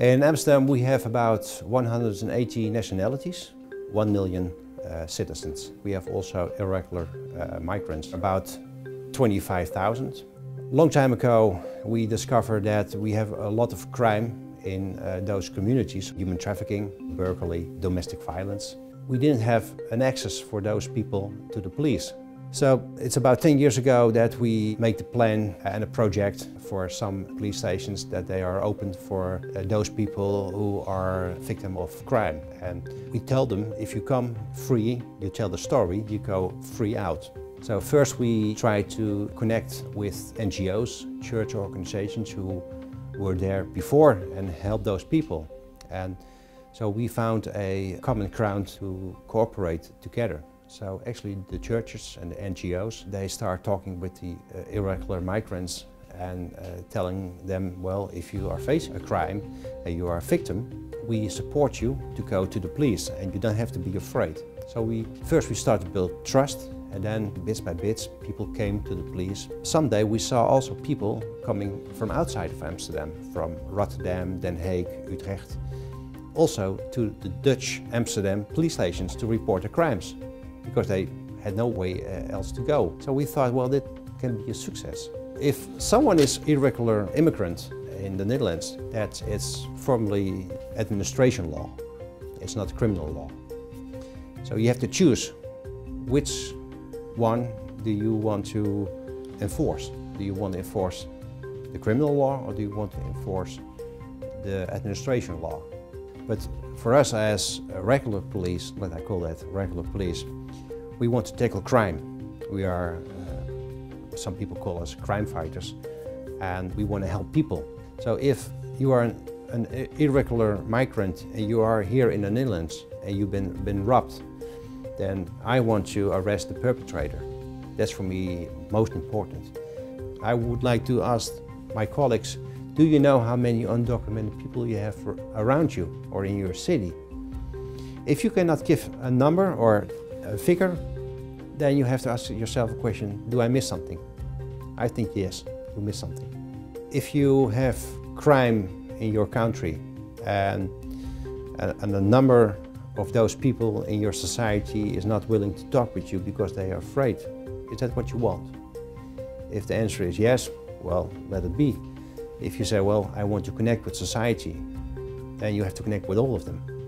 In Amsterdam we have about 180 nationalities, 1 million uh, citizens. We have also irregular uh, migrants, about 25,000. Long time ago we discovered that we have a lot of crime in uh, those communities, human trafficking, burglary, domestic violence. We didn't have an access for those people to the police. So it's about 10 years ago that we make the plan and a project for some police stations that they are open for uh, those people who are victim of crime. And we tell them if you come free, you tell the story, you go free out. So first we try to connect with NGOs, church organizations who were there before and help those people. And so we found a common ground to cooperate together. So actually the churches and the NGOs, they start talking with the uh, irregular migrants and uh, telling them, well, if you are facing a crime and you are a victim, we support you to go to the police and you don't have to be afraid. So we first we start to build trust and then bits by bits people came to the police. Someday we saw also people coming from outside of Amsterdam, from Rotterdam, Den Haag, Utrecht, also to the Dutch Amsterdam police stations to report the crimes because they had no way uh, else to go. So we thought, well, that can be a success. If someone is irregular immigrant in the Netherlands, that it's formally administration law. It's not criminal law. So you have to choose which one do you want to enforce. Do you want to enforce the criminal law or do you want to enforce the administration law? But for us as regular police, let I call that regular police, we want to tackle crime. We are, uh, some people call us crime fighters, and we want to help people. So if you are an, an irregular migrant and you are here in the Netherlands and you've been, been robbed, then I want to arrest the perpetrator. That's for me most important. I would like to ask my colleagues, do you know how many undocumented people you have around you or in your city? If you cannot give a number or a figure, then you have to ask yourself a question, do I miss something? I think yes, you miss something. If you have crime in your country and, uh, and a number of those people in your society is not willing to talk with you because they are afraid, is that what you want? If the answer is yes, well, let it be. If you say, well, I want to connect with society, then you have to connect with all of them.